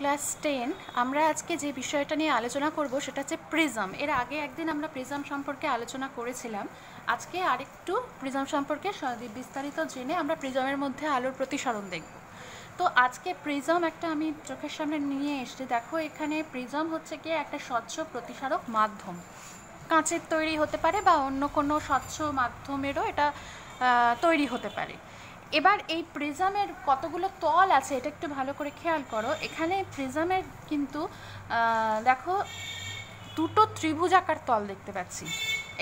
Class ten, আমরা আজকে যে বিষয়টা নিয়ে আলোচনা করব সেটা হচ্ছে প্রিজম। এর আগে একদিন আমরা প্রিজম সম্পর্কে আলোচনা করেছিলাম। আজকে আরেকটু প্রিজম সম্পর্কে বিস্তারিত জেনে আমরা প্রিজমের মধ্যে আলোর প্রতিসরণ দেখব। তো আজকে প্রিজম একটা আমি চোখের সামনে নিয়ে এসেছি। দেখো, এখানে প্রিজম হচ্ছে কি একটা স্বচ্ছ প্রতিসারক মাধ্যম। কাঁচের তৈরি হতে পারে বা অন্য কোনো স্বচ্ছ মাধ্যমেরও এটা তৈরি হতে পারে। এবার এই প্রিজামের কতগুলো তল আছে, এটা একটু ভালো করে খেয়াল করো। এখানে প্রিজামের কিন্তু দেখো, দুটো ত্রিভুজাকার তল দেখতে পাচ্ছি।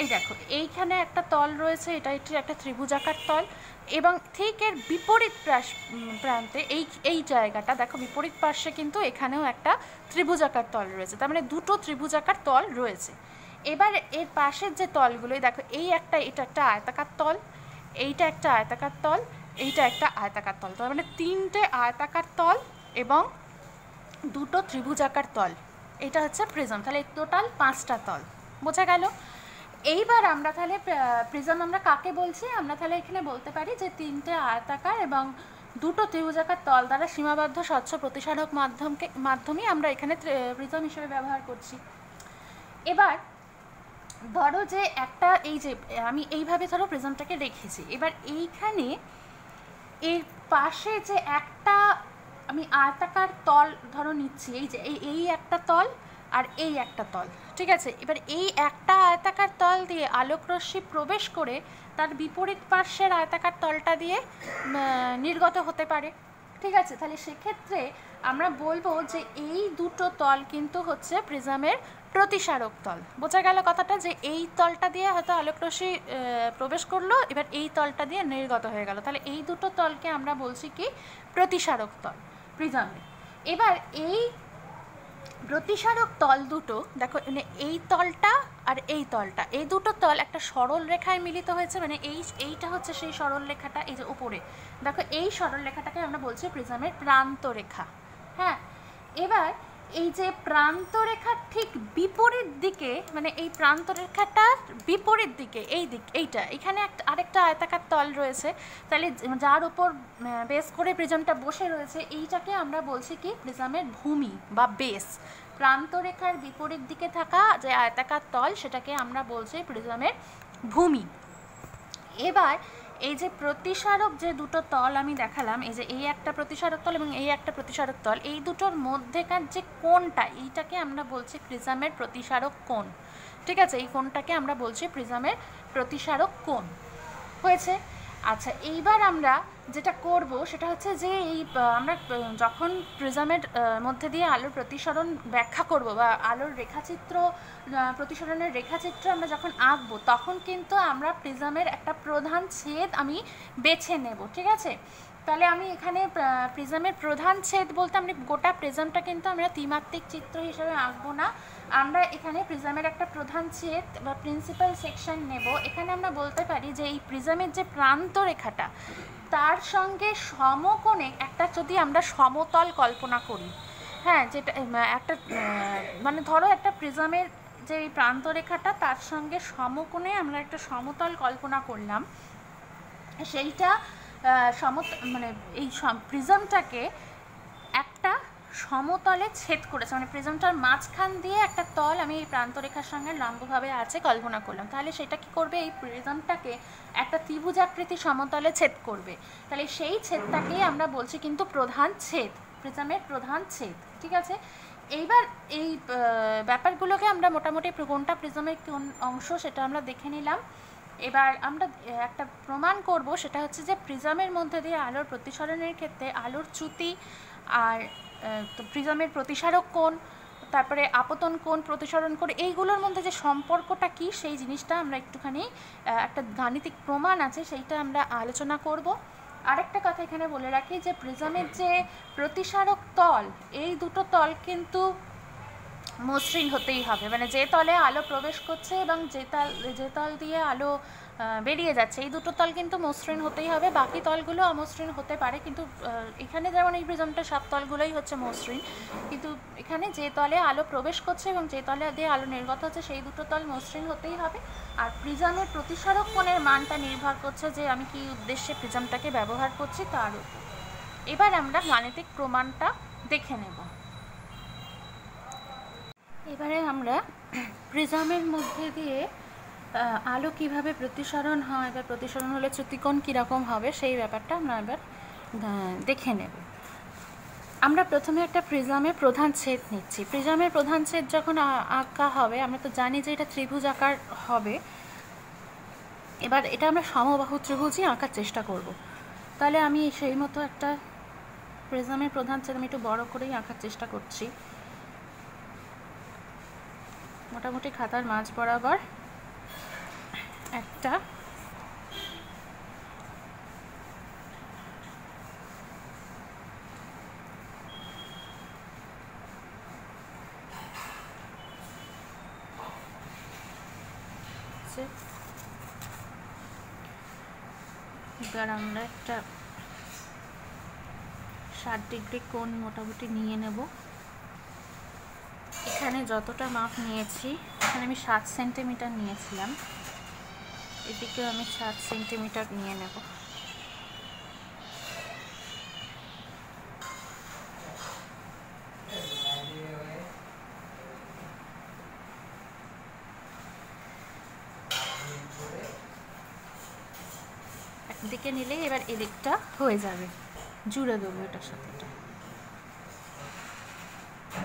এই দেখো, এইখানে একটা তল রয়েছে, এটা একটি একটা ত্রিভুজাকার তল এবং ঠিক এর বিপরীত প্রান্তে এই এই জায়গাটা, দেখো, বিপরীত পার্শ্বে কিন্তু এখানেও একটা ত্রিভুজাকার তল রয়েছে, তার মানে দুটো ত্রিভুজাকার তল রয়েছে। এবার এর পাশের যে তলগুলোই দেখো, এই একটা, এটা একটা আয়তাকার তল, এইটা একটা আয়তাকার তল এইটা একটা আয়তাকার তল। তার মানে তিনটে আয়তাকার তল এবং দুটো ত্রিভুজাকার তল। এটা হচ্ছে প্রিজম। তাহলে টোটাল পাঁচটা তল। বোঝা গেল? এইবার আমরা তাহলে প্রিজম আমরা কাকে বলছি? আমরা তাহলে এখানে বলতে পারি যে তিনটে আয়তাকার এবং দুটো ত্রিভুজাকার তল দ্বারা সীমাবদ্ধ স্বচ্ছ প্রতিসারক মাধ্যমকে মাধ্যমে আমরা এখানে প্রিজম হিসেবে ব্যবহার করছি। এবার ধরো যে একটা, এই যে আমি এইভাবে ধরো প্রিজমটাকে রেখেছি। এবার এইখানে এর পাশে যে একটা, আমি আয়তাকার তল ধরো নিচ্ছি, এই যে এই একটা তল আর এই একটা তল, ঠিক আছে? এবার এই একটা আয়তাকার তল দিয়ে আলোক রশ্মি প্রবেশ করে তার বিপরীত পার্শ্বের আয়তাকার তলটা দিয়ে নির্গত হতে পারে, ঠিক আছে? তাহলে সেক্ষেত্রে আমরা বলব যে এই দুটো তল কিন্তু হচ্ছে প্রিজমের প্রতিসারক তল। বোঝা গেল কথাটা যে এই তলটা দিয়ে হয়তো আলোকরশ্মি প্রবেশ করল, এবার এই তলটা দিয়ে নির্গত হয়ে গেল। তাহলে এই দুটো তলকে আমরা বলছি কি? প্রতিসারক তল। প্রিজমের এবার এই প্রতিসারক তল দুটো, দেখো মানে এই তলটা আর এই তলটা, এই দুটো তল একটা সরল রেখায় মিলিত হয়েছে মানে এই, এইটা হচ্ছে সেই সরল রেখাটা, এই যে উপরে। দেখো, এই সরল রেখাটাকে আমরা বলছি প্রিজমের প্রান্ত রেখা। হ্যাঁ? এবার এই যে প্রান্ত রেখার ঠিক বিপরীত দিকে মানে এই প্রান্তরেখাটার বিপরীত দিকে, এই দিক, এইটা, এখানে একটা, আরেকটা আয়তাকার তল রয়েছে। তাহলে যার উপর বেস করে প্রিজমটা বসে রয়েছে, এইটাকে আমরা বলছি কি? প্রিজমের ভূমি বা বেস। প্রান্তরেখার বিপরীত দিকে থাকা যে আয়তাকার তল, সেটাকে আমরা বলছি প্রিজমের ভূমি। এবার এই যে প্রতিসারক যে দুটো তল আমি দেখালাম, এই যে এই একটা প্রতিসারক তল এবং এই একটা প্রতিসারক তল, এই দুটোর মধ্যেকার যে কোনটা এইটাকে আমরা বলছি প্রিজামের প্রতিসারক কোন ঠিক আছে? এই কোনটাকে আমরা বলছি প্রিজামের প্রতিসারক কোন হয়েছে? আচ্ছা এইবার আমরা যেটা করব সেটা হচ্ছে যে এই আমরা যখন প্রিজমের মধ্যে দিয়ে আলোর প্রতিসরণ ব্যাখ্যা করব বা আলোর রেখাচিত্র প্রতিসরণের রেখাচিত্র আমরা যখন আঁকবো, তখন কিন্তু আমরা প্রিজমের একটা প্রধান ছেদ আমি বেছে নেব, ঠিক আছে? তাহলে আমি এখানে প্রিজমের প্রধান ছেদ বলতে আমি গোটা প্রিজমটা কিন্তু আমরা ত্রিমাত্রিক চিত্র হিসেবে আঁকবো না। আমরা এখানে প্রিজমের একটা প্রধান ছেদ বা প্রিন্সিপাল সেকশন নেব। এখানে আমরা বলতে পারি যে এই প্রিজমের যে প্রান্ত রেখাটা, তার সঙ্গে সমকোণে একটা যদি আমরা সমতল কল্পনা করি হ্যাঁ যেটা একটা মানে ধরো একটা প্রিজমের যে এই প্রান্ত রেখাটা, তার সঙ্গে সমকোণে আমরা একটা সমতল কল্পনা করলাম। সেইটা সমত মানে এই প্রিজমটাকে সমতলে ছেদ করেছে মানে প্রিজমটার মাঝখান দিয়ে একটা তল আমি এই প্রান্তরেখার সঙ্গে লম্বভাবে আছে কল্পনা করলাম। তাহলে সেটা কি করবে? এই প্রিজমটাকে একটা ত্রিভুজাকৃতি সমতলে ছেদ করবে। তাহলে সেই ছেদটাকেই আমরা বলছি কিন্তু প্রধান ছেদ, প্রিজমের প্রধান ছেদ, ঠিক আছে? এইবার এই ব্যাপারগুলোকে আমরা মোটামুটি কোনটা প্রিজমের কোন অংশ সেটা আমরা দেখে নিলাম। এবার আমরা একটা প্রমাণ করব, সেটা হচ্ছে যে প্রিজমের মধ্যে দিয়ে আলোর প্রতিসরণের ক্ষেত্রে আলোর চ্যুতি আর তো প্রিজমের প্রতিসারক কোণ, তারপরে আপতন কোণ, প্রতিসরণ কোণ, এইগুলোর মধ্যে যে সম্পর্কটা কি, সেই জিনিসটা আমরা একটুখানি একটা গাণিতিক প্রমাণ আছে, সেইটা আমরা আলোচনা করব। আরেকটা কথা এখানে বলে রাখি যে প্রিজমের যে প্রতিসারক তল, এই দুটো তল কিন্তু মসৃণ হতেই হবে। মানে যে তলে আলো প্রবেশ করছে এবং যে তল যে তল দিয়ে আলো বেরিয়ে যাচ্ছে। এই দুটো তল কিন্তু মসৃণ হতেই হবে। বাকি তলগুলো অমসৃণ হতে পারে, কিন্তু এখানে যেমন এই প্রিজমটা সব তলগুলোই হচ্ছে মসৃণ, কিন্তু এখানে যে তলে আলো প্রবেশ করছে এবং যে তলে দিয়ে আলো নির্গত হচ্ছে, সেই দুটো তল মসৃণ হতেই হবে। আর প্রিজমের প্রতিসারক কোণের মানটা নির্ভর করছে যে আমি কি উদ্দেশ্যে প্রিজমটাকে ব্যবহার করছি তার উপর। এবার আমরা গাণিতিক প্রমাণটা দেখে নেব। এবারে আমরা প্রিজমের মধ্যে দিয়ে আলো কীভাবে প্রতিসরণ হয় বা প্রতিসরণ হলে চ্যুতিকোণ কীরকম হবে সেই ব্যাপারটা আমরা এবার দেখে নেব। আমরা প্রথমে একটা প্রিজমের প্রধান ছেদ নিচ্ছি। প্রিজমের প্রধান ছেদ যখন আঁকা হবে, আমরা তো জানি যে এটা ত্রিভুজ আকার হবে। এবার এটা আমরা সমবাহু ত্রিভুজই আঁকার চেষ্টা করব। তাহলে আমি সেই মতো একটা প্রিজমের প্রধান ছেদ আমি একটু বড় করেই আঁকার চেষ্টা করছি। মোটামুটি খাতার মাঝ বরাবর। একটা। এবার আমরা একটা ষাট ডিগ্রি কোণ মোটামুটি নিয়ে নেব। এখানে যতটা মাপ নিয়েছি, এখানে আমি সাত সেন্টিমিটার নিয়েছিলাম। এদিকেও আমি সাত সেন্টিমিটার নিয়ে নেব। একদিকে নিলে এবার এদিকটা হয়ে যাবে। জুড়ে দেবো এটার সাথে এটা।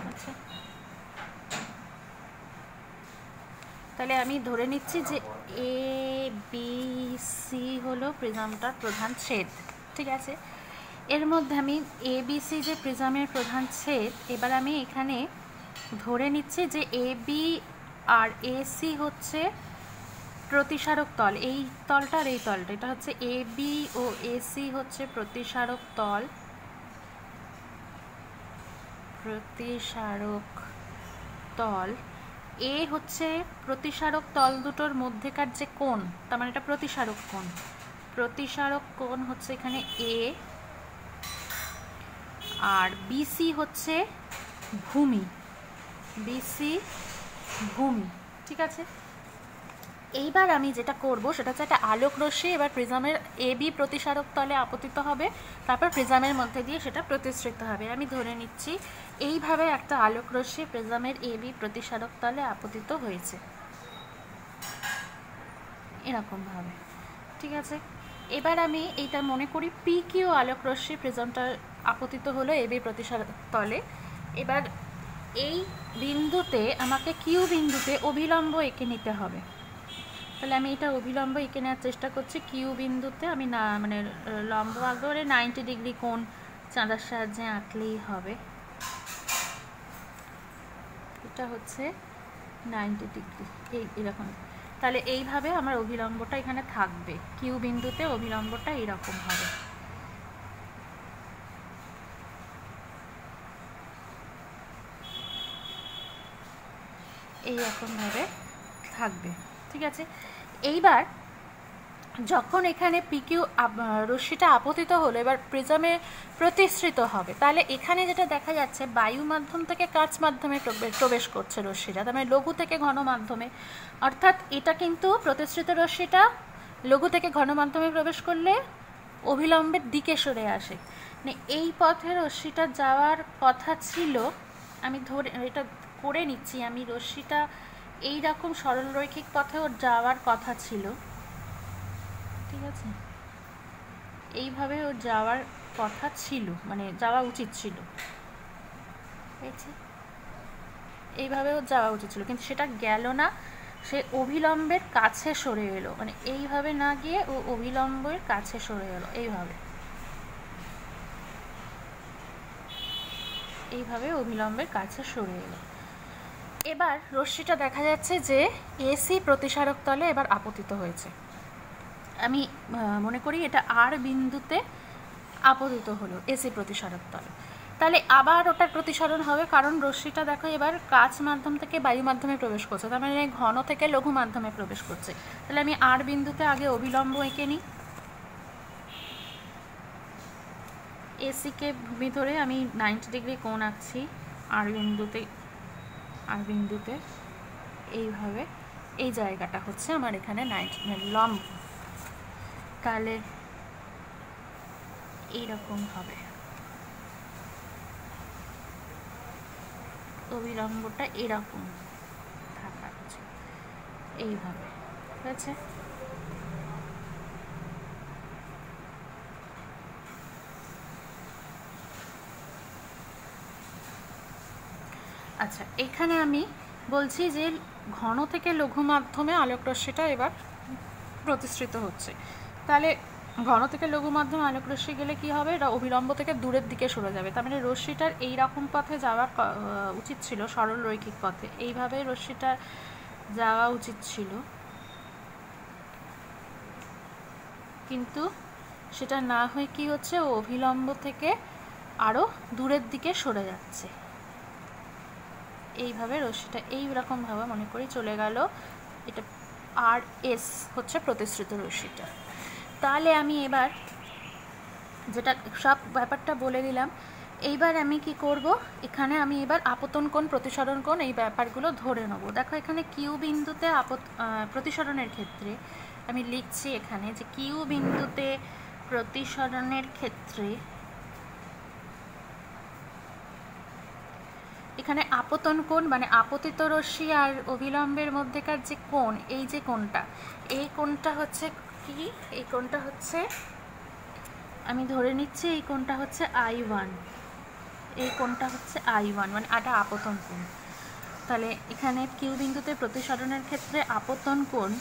আচ্ছা। তাহলে আমি ধরে নিচ্ছি যে এ বি সি হলো প্রিজমটার প্রধান ছেদ, ঠিক আছে? এর মধ্যে আমি এ বি সি যে প্রিজমের প্রধান ছেদ, এবার আমি এখানে ধরে নিচ্ছি যে A B R A C হচ্ছে প্রতিসারক তল। এই তলটা আর এই তলটা, এটা হচ্ছে A B O A C হচ্ছে প্রতিসারক তল। প্রতিসারক তল। এ হচ্ছে প্রতিসারক তল দুটোর মধ্যেকার যে কোণ, তার মানে এটা প্রতিসারক কোণ। প্রতিসারক কোণ হচ্ছে এখানে এ, আর বিসি হচ্ছে ভূমি। বিসি ভূমি, ঠিক আছে? এইবার আমি যেটা করব, সেটা হচ্ছে একটা আলোক রশ্মি, এবার প্রিজমের এ বি প্রতিসারক তলে আপতিত হবে। তারপর প্রিজমের মধ্যে দিয়ে সেটা প্রতিষ্ঠিত হবে। আমি ধরে নিচ্ছি, এইভাবে একটা আলোক রশ্মি প্রিজমের এ বি প্রতিসারক তলে আপতিত হয়েছে। এরকমভাবে। ঠিক আছে? এবার আমি এইটা মনে করি পি কিউ আলোক রশ্মি প্রিজমটা আপতিত হলো এ বি প্রতিসারক তলে। এবার এই বিন্দুতে আমাকে কিউ বিন্দুতে অবিলম্ব এঁকে নিতে হবে। তাহলে আমি এটা অভিলম্ব এঁকে নেওয়ার চেষ্টা করছি। কিউ বিন্দুতে আমি না মানে লম্ব আঁকবো নাইনটি ডিগ্রি কোণ চাঁদার সাহায্যে আঁকলেই হবে। এটা হচ্ছে নাইনটি ডিগ্রি এই, এরকম। তাহলে এইভাবে আমার অভিলম্বটা এখানে থাকবে। কিউ বিন্দুতে অভিলম্বটা এইরকম হবে। এই এইরকমভাবে থাকবে। ঠিক আছে? এইবার যখন এখানে পিকিউ রশ্মিটা আপতিত হলো, এবার প্রিজমে প্রতিষ্ঠিত হবে। তাহলে এখানে যেটা দেখা যাচ্ছে, বায়ু মাধ্যম থেকে কাচ মাধ্যমে প্রবেশ করছে রশ্মিটা, তার মানে লঘু থেকে ঘন মাধ্যমে। অর্থাৎ এটা কিন্তু প্রতিষ্ঠিত রশ্মিটা লঘু থেকে ঘন মাধ্যমে প্রবেশ করলে অবিলম্বের দিকে সরে আসে। মানে এই পথে রশ্মিটা যাওয়ার কথা ছিল, আমি ধরে এটা করে নিচ্ছি, আমি রশ্মিটা এই রকম সরলরৈখিক পথে ওর যাওয়ার কথা ছিল। ঠিক আছে? এইভাবে ওর যাওয়ার কথা ছিল মানে যাওয়া উচিত ছিল। এইভাবে ওর যাওয়া উচিত ছিল, কিন্তু সেটা গেল না, সে অবিলম্বের কাছে সরে এলো। মানে এইভাবে না গিয়ে ও অবিলম্বের কাছে সরে এলো, এইভাবে। এইভাবে অবিলম্বের কাছে সরে এলো। এবার রশ্মিটা দেখা যাচ্ছে যে এসি প্রতিসারক তলে এবার আপতিত হয়েছে। আমি মনে করি এটা আর বিন্দুতে আপতিত হলো এসি প্রতিসারক তলে। তাহলে আবার ওটার প্রতিসরণ হবে কারণ রশ্মিটা দেখো এবার কাচ মাধ্যম থেকে বায়ু মাধ্যমে প্রবেশ করছে, তার মানে ঘন থেকে লঘু মাধ্যমে প্রবেশ করছে। তাহলে আমি আর বিন্দুতে আগে অবিলম্ব এঁকে নিই। এসিকে ভূমি ধরে আমি নাইনটি ডিগ্রি কোণ আঁকছি, আর বিন্দুতে আর বিন্দুতে এইভাবে এই জায়গাটা হচ্ছে আমার এখানে নাইনটি লম্ব। তাহলে এইরকম হবে। অবিলম্বটা এরকম থাকা উচিত এইভাবে, ঠিক আছে? আচ্ছা এখানে আমি বলছি যে ঘন থেকে লঘু মাধ্যমে আলোক রশ্মিটা এবার প্রতিষ্ঠিত হচ্ছে। তাহলে ঘন থেকে লঘু মাধ্যমে আলোক রশ্মি গেলে কি হবে? এটা অবিলম্ব থেকে দূরের দিকে সরে যাবে। তার মানে রশ্মিটার এই রকম পথে যাওয়ার উচিত ছিল, সরল রৈখিক পথে। এইভাবে রশ্মিটার যাওয়া উচিত ছিল। কিন্তু সেটা না হয়ে কি হচ্ছে? অভিলম্ব থেকে আরও দূরের দিকে সরে যাচ্ছে। এইভাবে রশ্মিটা এইরকমভাবে মনে করি চলে গেল। এটা আর এস হচ্ছে প্রতিশ্রুত রশ্মিটা। তাহলে আমি এবার যেটা সব ব্যাপারটা বলে দিলাম, এইবার আমি কি করব? এখানে আমি এবার আপতন কোণ, প্রতিসরণ কোণ এই ব্যাপারগুলো ধরে নেব। দেখো এখানে কিউ বিন্দুতে আপত প্রতিসরণের ক্ষেত্রে আমি লিখছি এখানে যে কিউ বিন্দুতে প্রতিসরণের ক্ষেত্রে এখানে আপতন কোণ মানে আপতিত রশ্মি আর অবিলম্বের মধ্যেকার যে কোণ, এই যে কোণটা, এই কোণটা হচ্ছে কি? এই কোণটা হচ্ছে, আমি ধরে নিচ্ছি এই কোণটা হচ্ছে আই ওয়ান। এই কোণটা হচ্ছে আই ওয়ান মানে আটা আপতন কোণ। তাহলে এখানে কিউ বিন্দুতে প্রতিসরণের ক্ষেত্রে আপতন কোণ,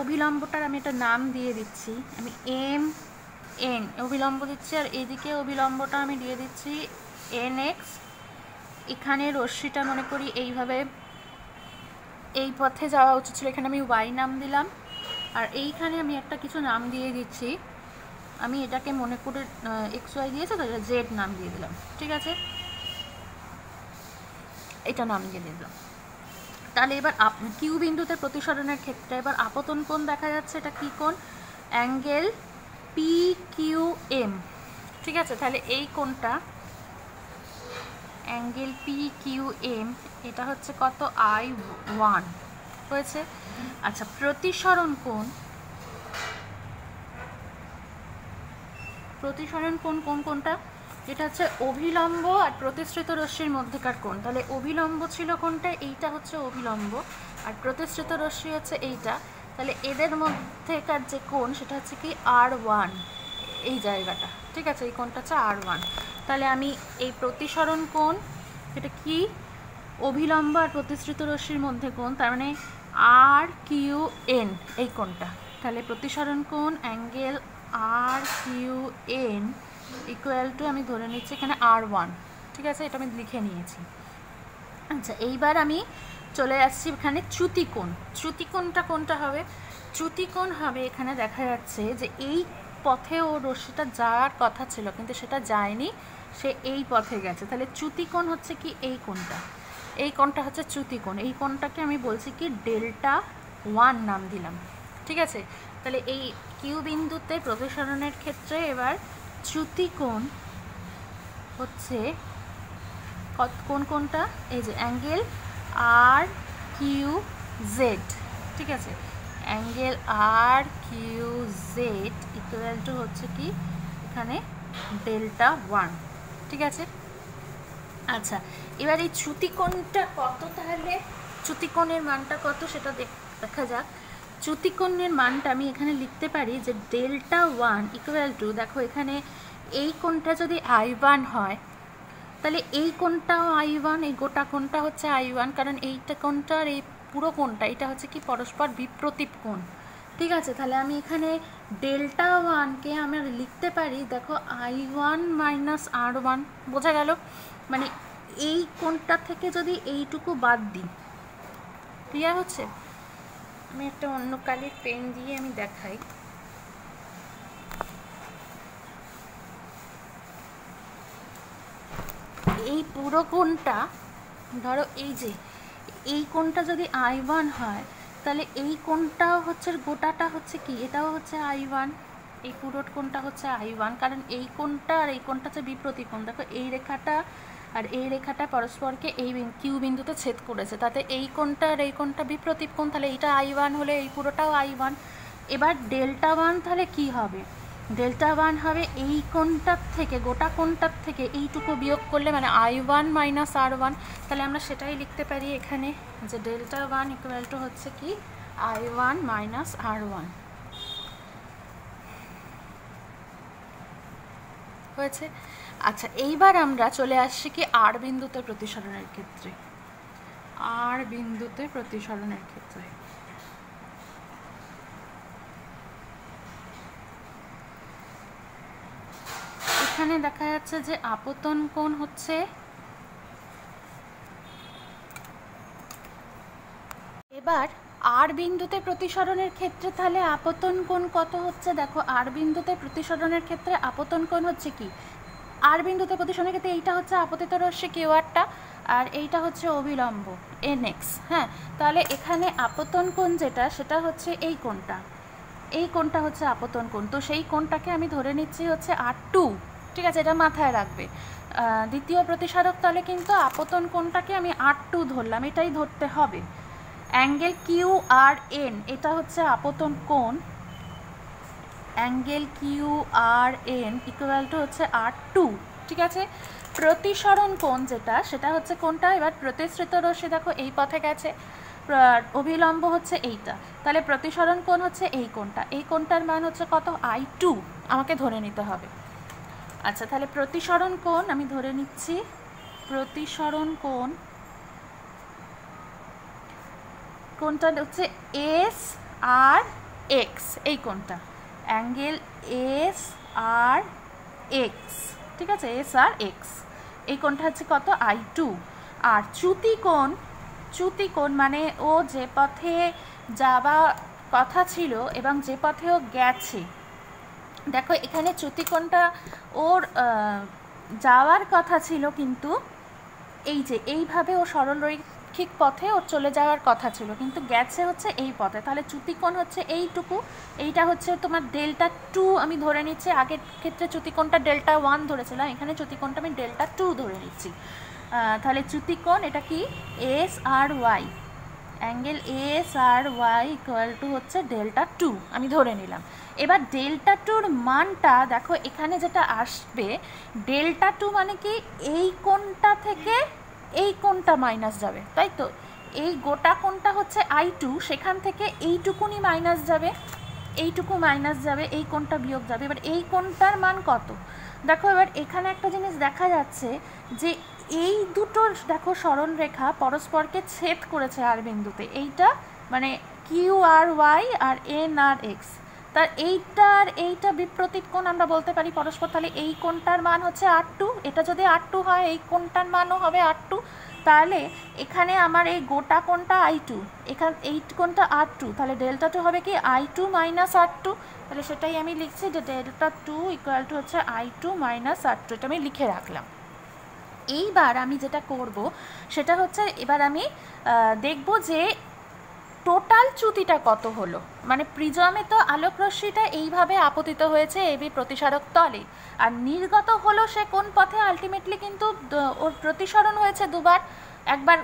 অবিলম্বটার আমি একটা নাম দিয়ে দিচ্ছি। আমি এম এন অবিলম্ব দিচ্ছি, আর এদিকে অবিলম্বটা আমি দিয়ে দিচ্ছি এন এক্স এখানে রশ্মিটা মনে করি এইভাবে এই পথে যাওয়া উচিত ছিল। এখানে আমি ওয়াই নাম দিলাম, আর এইখানে আমি একটা কিছু নাম দিয়ে দিচ্ছি। আমি এটাকে মনে করে এক্স ওয়াই দিয়েছে তো জেড নাম দিয়ে দিলাম, ঠিক আছে? এটা নাম দিয়ে দিলাম। তাহলে এবার কিউ বিন্দুতে প্রতিসরণের ক্ষেত্রে এবার আপতন কোণ দেখা যাচ্ছে, এটা কি কোণ? অ্যাঙ্গেল পি ঠিক আছে, তাহলে এই কোণটা অ্যাঙ্গেল পি কিউ এম এটা হচ্ছে কত? আই ওয়ান হয়েছে? আচ্ছা প্রতিসরণ কোণ প্রতিসরণ কোণ কোন কোনটা এটা হচ্ছে অভিলম্ব আর প্রতিশ্রিত রশ্মির মধ্যেকার কোণ। তাহলে অভিলম্ব ছিল কোনটা এইটা হচ্ছে অভিলম্ব, আর প্রতিশ্রিত রশ্মি হচ্ছে এইটা। তাহলে এদের মধ্যেকার যে কোণ, সেটা হচ্ছে কি আর ওয়ান এই জায়গাটা। ঠিক আছে? এই কোণটা হচ্ছে আর ওয়ান তাহলে আমি এই প্রতিসরণ কোণ, এটা কি? অভিলম্ব আর প্রতিশ্রিত রশ্মির মধ্যে কোণ, তার মানে আর কিউ এন এই কোণটা। তাহলে প্রতিসরণ কোণ angle R Q N equal to আমি ধরে নিচ্ছি এখানে আর ওয়ান ঠিক আছে? এটা আমি লিখে নিয়েছি। আচ্ছা এইবার আমি চলে আসছি এখানে চ্যুতিকোণ চ্যুতিকোণটা কোনটা হবে? চ্যুতিকোণ হবে এখানে দেখা যাচ্ছে যে এই পথে ও রশ্মিটা যাওয়ার কথা ছিল, কিন্তু সেটা যায়নি, সে এই পথে গেছে। তাহলে চ্যুতিকোণ হচ্ছে কি এই কোণটা? এই কোণটা হচ্ছে চ্যুতিকোণ এই কোণটাকে আমি বলছি কি ডেল্টা ওয়ান নাম দিলাম। ঠিক আছে? তাহলে এই কিউ বিন্দুতে প্রতিসরণের ক্ষেত্রে এবার চ্যুতিকোণ হচ্ছে কোন কোনটা এই যে অ্যাঙ্গেল আর কিউ জেড, ঠিক আছে? Angle R Q Z equal to হচ্ছে কি? এখানে ডেল্টা ওয়ান, ঠিক আছে? আচ্ছা এবার এই চ্যুতিকোণটা কত তাহলে? চ্যুতিকোণের মানটা কত সেটা দেখা যাক। চ্যুতিকোণের মানটা আমি এখানে লিখতে পারি যে ডেল্টা ওয়ান ইকুয়াল টু দেখো এখানে এই কোণটা যদি আই ওয়ান হয় তাহলে এই কোণটাও আই ওয়ান এই গোটা কোনটা হচ্ছে আই ওয়ান কারণ এইটা কোণটা আর এই পুরো কোনটা এটা হচ্ছে কি পরস্পর বিপ্রতীপ কোণ। ঠিক আছে, তাহলে আমি এখানে ডেল্টা ওয়ানকে আমরা লিখতে পারি, দেখো I one minus R one বোঝা গেল? মানে এই কোণটা থেকে যদি এইটুকু বাদ দিই ক্লিয়ার হচ্ছে? আমি একটা অন্য কালির পেন দিয়ে আমি দেখাই। এই পুরো কোণটা, ধরো এই যে, এই কোণটা যদি আই ওয়ান হয়, তাহলে এই কোণটাও হচ্ছে, গোটাটা হচ্ছে কি? এটাও হচ্ছে আই ওয়ান, এই পুরো কোণটা হচ্ছে আই ওয়ান, কারণ এই কোণটা আর এই কোণটা হচ্ছে বিপ্রতি কোণ দেখো, এই রেখাটা আর এই রেখাটা পরস্পরকে এই কিউ বিন্দুতে ছেদ করেছে। তাতে এই কোণটা আর এই কোণটা বিপ্রতীপ কোণ তাহলে এইটা আই ওয়ান হলে এই পুরোটাও আই ওয়ান। এবার ডেল্টা ওয়ান তাহলে কি হবে? ডেল্টা ওয়ান হবে এই কোনটার থেকে, গোটা কোনটার থেকে এইটুকু বিয়োগ করলে মানে I one minus R one তাহলে আমরা সেটাই লিখতে পারি এখানে যে ডেল্টা ওয়ান ইকুয়াল টু হচ্ছে কি I one minus R one হয়েছে? আচ্ছা এইবার আমরা চলে আসছি কি আর বিন্দুতে প্রতিসরণের ক্ষেত্রে। আর বিন্দুতে প্রতিসরণের ক্ষেত্রে। এখানে দেখা যাচ্ছে যে আপতন কোণ হচ্ছে। এবার আর বিন্দুতে প্রতিসরণের ক্ষেত্রে তাহলে আপতন কোণ কত হচ্ছে? দেখো আর বিন্দুতে প্রতিসরণের ক্ষেত্রে আপতন কোণ হচ্ছে কি? আর বিন্দুতে প্রতিসরণের ক্ষেত্রে এইটা হচ্ছে আপতিত রশ্মি কিউআরটা আর এইটা হচ্ছে অবিলম্ব এন এক্স হ্যাঁ? তাহলে এখানে আপতন কোণ যেটা, সেটা হচ্ছে এই কোণটা। এই কোণটা হচ্ছে আপতন কোণ। তো সেই কোণটাকে আমি ধরে নিচ্ছি হচ্ছে আর টু ঠিক আছে, এটা মাথায় রাখবে। দ্বিতীয় প্রতিসারক তলে কিন্তু আপতন কোণটাকে আমি আর টু ধরলাম, এটাই ধরতে হবে। অ্যাঙ্গেল কিউ আর এন এটা হচ্ছে আপতন কোণ। Angle Q R N equal to হচ্ছে আর টু ঠিক আছে? প্রতিসরণ কোণ যেটা, সেটা হচ্ছে কোনটা এবার প্রতিশ্রিত রশ্মি দেখো এই পথে গেছে। অভিলম্ব হচ্ছে এইটা। তাহলে প্রতিসরণ কোণ হচ্ছে এই কোণটা। এই কোণটার মান হচ্ছে কত? আই টু আমাকে ধরে নিতে হবে। আচ্ছা তাহলে প্রতিসরণ কোণ আমি ধরে নিচ্ছি। প্রতিসরণ কোণ কোনটা হচ্ছে এস আর এক্স এই কোনটা অ্যাঙ্গেল এস আর এক্স ঠিক আছে? এস আর এক্স এই কোনটা হচ্ছে কত? আই টু আর চ্যুতি কোণ চ্যুতি কোণ মানে ও যে পথে যাওয়া কথা ছিল এবং যে পথেও গেছে দেখো, এখানে চ্যুতিকোণটা ওর যাওয়ার কথা ছিল কিন্তু এই যে, এইভাবে ও সরল রৈখিক পথে ওর চলে যাওয়ার কথা ছিল, কিন্তু গেছে হচ্ছে এই পথে। তাহলে চ্যুতিকোণ হচ্ছে এইটুকু, এইটা হচ্ছে তোমার ডেল্টা টু আমি ধরে নিচ্ছি, আগের ক্ষেত্রে চ্যুতিকোণটা ডেল্টা ওয়ান ধরেছিলাম, এখানে চ্যুতিকোণটা আমি ডেল্টা টু ধরে নিচ্ছি। তাহলে চ্যুতিকোণ এটা কি? S R Y. Angle S R Y equal to হচ্ছে ডেল্টা টু। আমি ধরে নিলাম। এবার ডেল্টা টুর মানটা দেখো, এখানে যেটা আসবে, ডেল্টা টু মানে কি এই কোনটা থেকে এই কোনটা মাইনাস যাবে, তাই তো? এই গোটা কোনটা হচ্ছে আই টু সেখান থেকে এইটুকুনি মাইনাস যাবে, এইটুকু মাইনাস যাবে, এই কোনটা বিয়োগ যাবে। এবার এই কোনটার মান কত? দেখো এবার এখানে একটা জিনিস দেখা যাচ্ছে যে এই দুটোর দেখো সরলরেখা পরস্পরকে ছেদ করেছে আর বিন্দুতে। এইটা মানে কিউ আর ওয়াই আর এন আর এক্স। তার এইটা আর এইটা বিপ্রতীত কোণ আমরা বলতে পারি পরস্পর। তাহলে এই কোণটার মান হচ্ছে আর টু। এটা যদি আর টু হয়, এই কোণটার মানও হবে আর টু। তাহলে এখানে আমার এই গোটা কোণটা আই টু। এখান, এই কোণটা আর টু। তাহলে ডেল্টা টু হবে কি? I two minus R two. তাহলে সেটাই আমি লিখছি যে ডেল্টা টু ইকুয়াল টু হচ্ছে I two minus R two. এটা আমি লিখে রাখলাম। এইবার আমি যেটা করব, সেটা হচ্ছে এবার আমি দেখব যে টোটাল চ্যুতিটা কত হলো। মানে প্রিজমে তো আলোক রশ্মিটা এইভাবে আপতিত হয়েছে এবি প্রতিসারক তলে। আর নির্গত হলো সে কোন পথে? আলটিমেটলি কিন্তু ওর প্রতিসরণ হয়েছে দুবার। একবার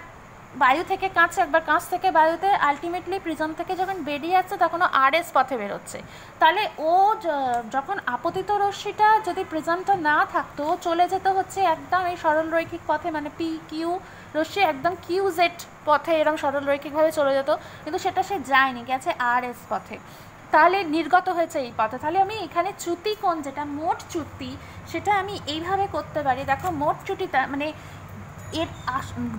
বায়ু থেকে কাঁচে, একবার কাঁচ থেকে বায়ুতে আলটিমেটলি প্রিজম থেকে যখন বেরিয়ে যাচ্ছে তখন ও আর এস পথে বেরোচ্ছে। তাহলে ও যখন আপতিত রশ্মিটা যদি প্রিজমটা না থাকতো চলে যেত হচ্ছে একদম এই সরল রৈখিক পথে মানে পি কিউ রশ্মি একদম কিউ জেড পথে এরকম সরল রৈখিকভাবে চলে যেত, কিন্তু সেটা সে যায়নি, গেছে আর এস পথে। তাহলে নির্গত হয়েছে এই পথে। তাহলে আমি এখানে চ্যুতি কোণ, যেটা মোট চ্যুতি, সেটা আমি এইভাবে করতে পারি। দেখো, মোট চ্যুতিটা মানে এর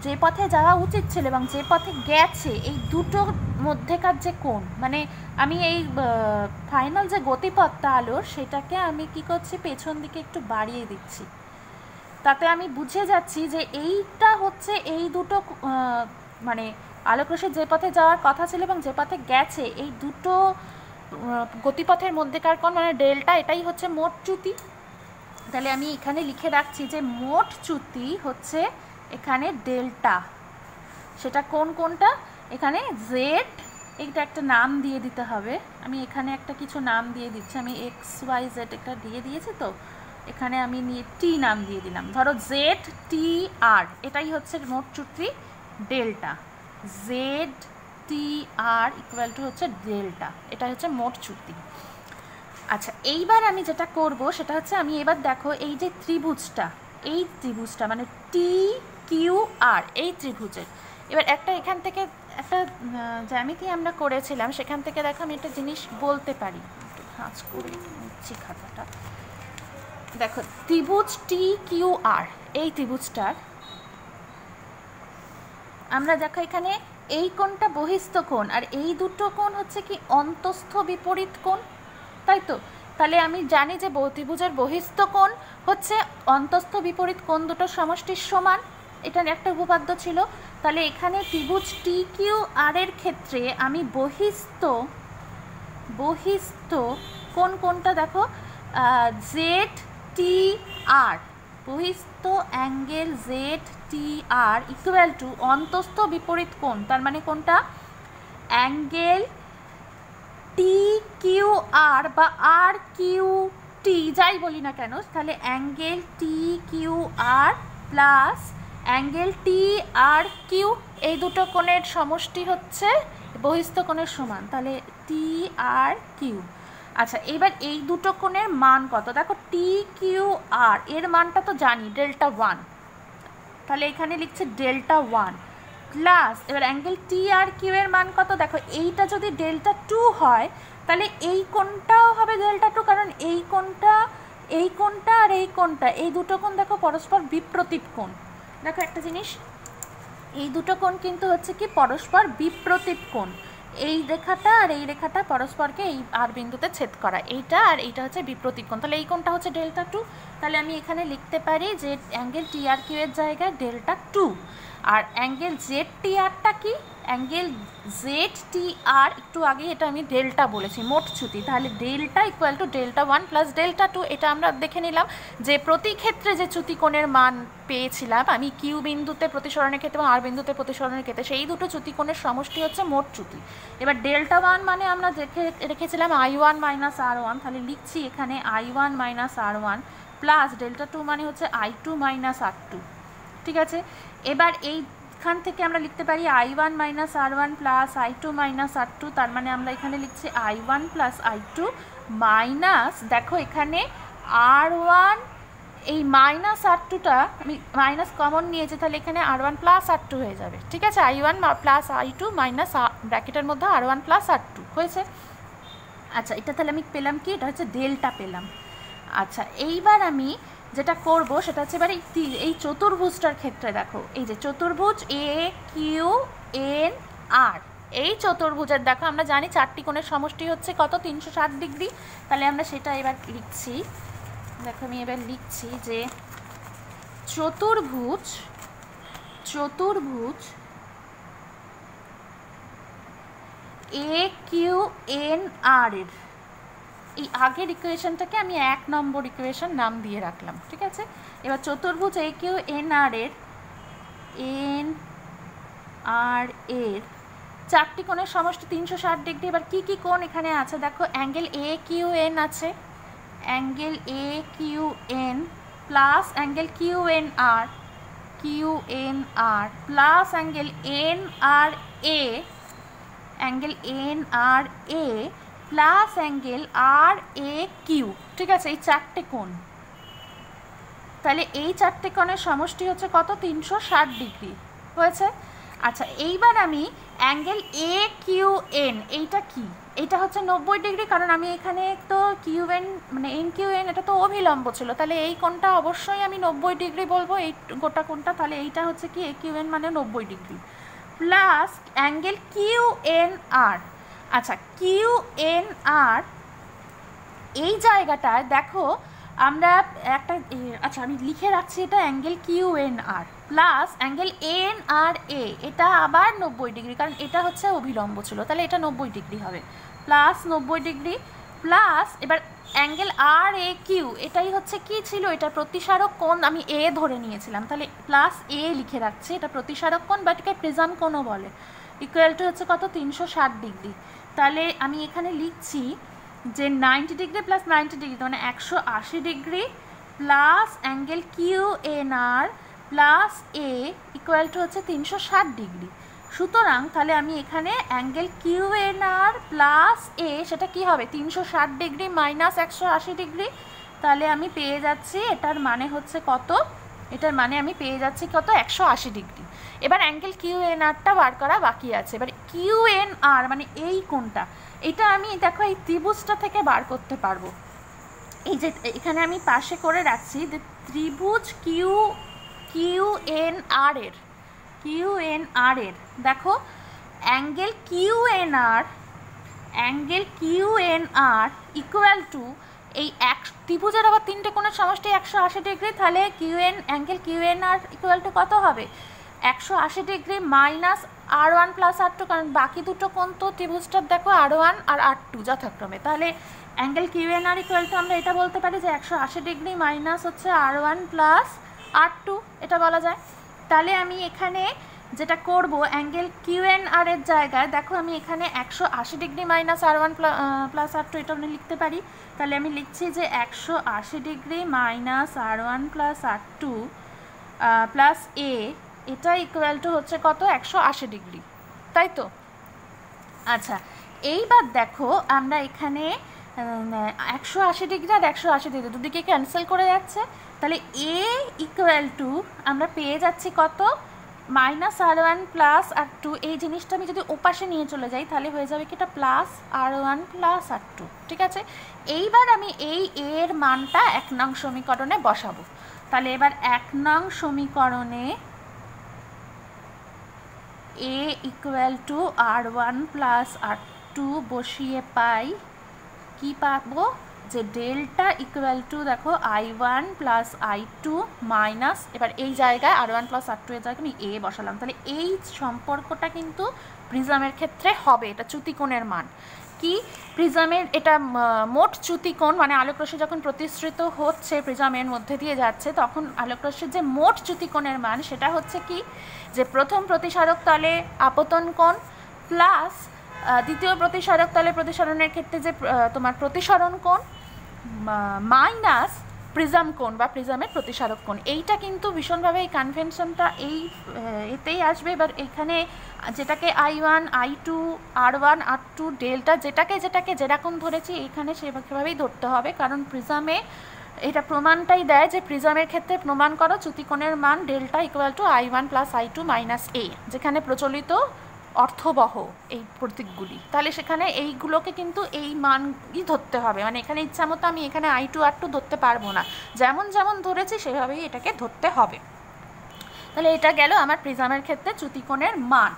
যে পথে যাওয়া উচিত ছিল এবং যে পথে গেছে, এই দুটোর মধ্যেকার যে কোণ মানে আমি এই ফাইনাল যে গতিপথটা আলোর, সেটাকে আমি কি করছি, পেছন দিকে একটু বাড়িয়ে দিচ্ছি। তাতে আমি বুঝে যাচ্ছি যে এইটা হচ্ছে এই দুটো মানে আলোকরশ্মির যে পথে যাওয়ার কথা ছিল এবং যে পথে গেছে, এই দুটো গতিপথের মধ্যেকার কোণ মানে ডেল্টা, এটাই হচ্ছে মোট চ্যুতি। তাহলে আমি এখানে লিখে রাখছি যে মোট চ্যুতি হচ্ছে এখানে ডেল্টা। সেটা কোন কোনটা? এখানে জেড এইটা একটা নাম দিয়ে দিতে হবে। আমি এখানে একটা কিছু নাম দিয়ে দিচ্ছি। আমি এক্স ওয়াই জেড একটা দিয়ে দিয়েছি তো। এখানে আমি নিয়ে টি নাম দিয়ে দিলাম। ধরো জেড টি আর এটাই হচ্ছে মোট চুক্তি, delta. Z T R equal to হচ্ছে ডেল্টা। এটা হচ্ছে মোট চুক্তি। আচ্ছা এইবার আমি যেটা করব, সেটা হচ্ছে আমি এবার দেখো এই যে ত্রিভুজটা, এই ত্রিভুজটা মানে টি কিউ আর, এই ত্রিভুজের। এবার একটা এখান থেকে, একটা জ্যামিতি আমরা করেছিলাম, সেখান থেকে দেখো আমি একটা জিনিস বলতে পারি। ভাঁজ করে নিচ্ছি খাতাটা। দেখো, ত্রিভুজ টি কিউ আর, এই ত্রিভুজটার। আমরা দেখো এখানে এই কোণটা বহিস্থ কোণ, আর এই দুটো কোণ হচ্ছে কি অন্তস্থ বিপরীত কোণ। তাই তো? তাহলে আমি জানি যে ত্রিভুজের বহিস্থ কোণ হচ্ছে অন্তস্থ বিপরীত কোণ দুটো সমষ্টির সমান। এটা একটা উপপাদ্য ছিল। তাহলে এখানে ত্রিভুজ টি কিউ আর এর ক্ষেত্রে আমি বহিস্থ বহিস্থ কোন কোনটা দেখো? Z T R, বহিস্থ angle Z T R equal to অন্তস্থ বিপরীত কোণ, তার মানে কোনটা? অ্যাঙ্গেল টি কিউ আর বা আর কিউ টি, যাই বলি না কেন, তাহলে angle T Q R plus angle T R Q, এই দুটো কোণের সমষ্টি হচ্ছে বহিস্থ কোণের সমান, তাহলে টি আর কিউ। আচ্ছা এবার এই দুটো কোণের মান কত? দেখো, টি কিউ আর, এর মানটা তো জানি, ডেল্টা ওয়ান। তাহলে এখানে লিখছে ডেল্টা ওয়ান। প্লাস, এবার অ্যাঙ্গেল টি আর কিউ এর মান কত? দেখো, এইটা যদি ডেল্টা টু হয়, তাহলে এই কোণটাও হবে ডেল্টা টু, কারণ এই কোণটা এই কোণটা আর এই কোণটা, এই দুটো কোণ দেখো পরস্পর বিপ্রতীপ কোণ। দেখো একটা জিনিস। এই দুটো কোণ কিন্তু হচ্ছে কি পরস্পর বিপ্রতীপ কোণ। এই রেখাটা আর এই রেখাটা পরস্পরকে এই আর বিন্দুতে ছেদ করা। এইটা আর এইটা হচ্ছে বিপ্রতীক কোণ। তাহলে এই কোণটা হচ্ছে ডেল্টা টু। তাহলে আমি এখানে লিখতে পারি যে অ্যাঙ্গেল টি আর কিউ এর জায়গায় ডেল্টা টু। আর অ্যাঙ্গেল জেড টি আরটা কি? অ্যাঙ্গেল জেড টি আর একটু আগে এটা আমি ডেল্টা বলেছি, মোট ছুটি তাহলে delta equal to delta one plus delta two এটা আমরা দেখে নিলাম যে প্রতি ক্ষেত্রে যে চ্যুতিকোণের মান পেয়েছিলাম, আমি কিউ বিন্দুতে প্রতিসরণের ক্ষেত্রে এবং আর বিন্দুতে প্রতিসরণের ক্ষেত্রে, সেই দুটো চ্যুতিকোণের সমষ্টি হচ্ছে মোট চ্যুতি। এবার ডেল্টা ওয়ান মানে আমরা দেখে রেখেছিলাম I one minus R one তাহলে লিখছি এখানে I one minus R one plus delta two মানে হচ্ছে I two minus R two ঠিক আছে? এবার এইখান থেকে আমরা লিখতে পারি I one minus R one plus I two minus R two তার মানে আমরা এখানে লিখছি I one plus I two minus দেখো এখানে আর ওয়ান এই মাইনাস আর টুটা আমি মাইনাস কমন নিয়েছি, তাহলে এখানে R one plus R two হয়ে যাবে, ঠিক আছে? I one plus I two minus ব্র্যাকেটের মধ্যে R one plus R two হয়েছে? আচ্ছা এটা তাহলে আমি পেলাম কি? এটা হচ্ছে ডেলটা পেলাম। আচ্ছা এইবার আমি যেটা করব সেটা হচ্ছে এবার এই চতুর্ভুজটার ক্ষেত্রে দেখো, এই যে চতুর্ভুজ এ কিউ এন আর এই চতুর্ভুজের দেখো, আমরা জানি চারটি কোণের সমষ্টি হচ্ছে কত? তিনশো ষাট ডিগ্রি। তাহলে আমরা সেটা এবার লিখছি। দেখো, আমি এবার লিখছি যে চতুর্ভুজ চতুর্ভুজ এ কিউ এন আর এর। এই আগের ইকুয়েশনটাকে আমি এক নম্বর ইকুয়েশন নাম দিয়ে রাখলাম, ঠিক আছে? এবার চতুর্ভুজ এ কিউ এন আর এর এন আর এর চারটি কোণের সমষ্টি তিনশো ষাট ডিগ্রি। এবার কী কী কোণ এখানে আছে? দেখো, অ্যাঙ্গেল এ কিউ এন আছে, angle A Q N plus angle Q N R Q N R plus angle N R A angle N R A plus angle R A Q ঠিক আছে? এই চারটে কোণ। তাহলে এই চারটে কোণের সমষ্টি হচ্ছে কত? তিনশো ষাট ডিগ্রি। হয়েছে? আচ্ছা এইবার আমি অ্যাঙ্গেল এ কিউ এন এইটা কি? এইটা হচ্ছে নব্বই ডিগ্রি, কারণ আমি এখানে তো কিউ এন মানে এন কিউ এন এটা তো অভিলম্ব ছিল। তাহলে এই কোণটা অবশ্যই আমি নব্বই ডিগ্রি বলব, এই গোটা কোণটা। তাহলে এইটা হচ্ছে কি? এ কিউ এন মানে নব্বই degree. Plus angle Q N R আচ্ছা কিউ এন আর এই জায়গাটায় দেখো আমরা একটা আচ্ছা আমি লিখে রাখছি এটা angle Q N R plus angle N R A, এটা আবার নব্বই ডিগ্রি, কারণ এটা হচ্ছে অভিলম্ব ছিল, তাহলে এটা নব্বই ডিগ্রি হবে। প্লাস নব্বই ডিগ্রি, প্লাস এবার অ্যাঙ্গেল আর এ কিউ, এটাই হচ্ছে কি ছিল? এটা প্রতিসারক কোণ, আমি এ ধরে নিয়েছিলাম, তাহলে প্লাস এ লিখে রাখছি, এটা প্রতিসারক কোণ বা এটাকে প্রিজম কোণও বলে। ইকুয়াল টু হচ্ছে কত? তিনশো ষাট ডিগ্রি। তাহলে আমি এখানে লিখছি যে ninety degree plus ninety degree মানে একশো আশি degree plus angle Q N R plus A equal to হচ্ছে তিনশো ষাট ডিগ্রি সুতরাং তাহলে আমি এখানে angle Q N R plus A সেটা কি হবে? তিনশো ষাট ডিগ্রি মাইনাস একশো আশি ডিগ্রি তাহলে আমি পেয়ে যাচ্ছি, এটার মানে হচ্ছে কত? এটার মানে আমি পেয়ে যাচ্ছি কত? একশো আশি ডিগ্রি এবার অ্যাঙ্গেল কিউ এন আরটা বার করা বাকি আছে। এবার কিউ এন আর মানে এই কোনটা? এটা আমি দেখো এই ত্রিভুজটা থেকে বার করতে পারব। এই যে এখানে আমি পাশে করে রাখছি যে ত্রিভুজ কিউ কিউ এন আর এর, কিউ এন আর এর। দেখো, angle Q N R, angle Q N R equal to এই এক, ত্রিভুজের আবার তিনটে কোণের সমষ্টি একশো আশি ডিগ্রি, তাহলে Q N, angle Q N R equal to কত হবে? একশো আশি degree minus R one plus R two, কারণ বাকি দুটো কোণ তো ত্রিভুজটার দেখো, আর ওয়ান আর আর টু যথাক্রমে। তাহলে angle Q N R equal to আমরা এটা বলতে পারি যে একশো আশি ডিগ্রি মাইনাস হচ্ছে R one plus R two, এটা বলা যায়। তাহলে আমি এখানে যেটা করব, অ্যাঙ্গেল কিউ এন আর এর জায়গায়, দেখো আমি এখানে একশো আশি degree minus R one plus R two এটা আমি লিখতে পারি। তাহলে আমি লিখছি যে একশো আশি degree minus R one plus R two plus A এটা ইকুয়াল টু হচ্ছে কত? একশো আশি ডিগ্রি তাই তো? আচ্ছা এইবার দেখো আমরা এখানে একশো আশি ডিগ্রি আর একশো আশি ডিগ্রি দুদিকে ক্যান্সেল করে যাচ্ছে। তাহলে এ ইকুয়াল টু আমরা পেয়ে যাচ্ছি কত? Minus R one plus R two এই জিনিসটা আমি যদি ওপাশে নিয়ে চলে যাই, তাহলে হয়ে যাবে কি এটা plus R one plus R two ঠিক আছে? এইবার আমি এই এর মানটা এক নং সমীকরণে বসাবো। তাহলে এবার এক নং সমীকরণে A equal to R one plus R two বসিয়ে পাই। কি পাবো? যে ডেল্টা ইকুয়াল টু দেখো I one plus I two minus এবার এই জায়গায় R one plus R two এর জায়গায় আমি এ বসালাম। তাহলে এই সম্পর্কটা কিন্তু প্রিজমের ক্ষেত্রে হবে, এটা চ্যুতিকোণের মান। কি? প্রিজামের এটা মোট চ্যুতিকোণ মানে আলোকরশ্মি যখন প্রতিশ্রিত হচ্ছে প্রিজামের মধ্যে দিয়ে যাচ্ছে, তখন আলোকরশ্মির যে মোট চ্যুতিকোণের মান, সেটা হচ্ছে কি? যে প্রথম প্রতিসারক তলে আপতন কোণ, প্লাস দ্বিতীয় প্রতিসারক তলে প্রতিসরণের ক্ষেত্রে যে তোমার প্রতিসরণ কোণ মাইনাস প্রিজম কোণ বা প্রিজামের প্রতিসারক কোণ। এইটা কিন্তু ভীষণভাবে এই কনভেনশনটা এই এতেই আসবে। এবার এখানে যেটাকে I one I two R one R two delta যেটাকে যেটাকে যেরকম ধরেছি, এখানে সেভাবেই ধরতে হবে। কারণ প্রিজামে এটা প্রমাণটাই দেয় যে প্রিজমের ক্ষেত্রে প্রমাণ করো চ্যুতিকোণের মান delta equal to I one plus I two minus A যেখানে প্রচলিত অর্থবহ এই প্রতীকগুলি। তাহলে সেখানে এইগুলোকে কিন্তু এই মানই ধরতে হবে। মানে এখানে ইচ্ছা মতো আমি এখানে আই টু আর টু ধরতে পারব না। যেমন যেমন ধরেছি, সেভাবেই এটাকে ধরতে হবে। তাহলে এটা গেল আমার প্রিজামের ক্ষেত্রে চ্যুতিকোণের মান।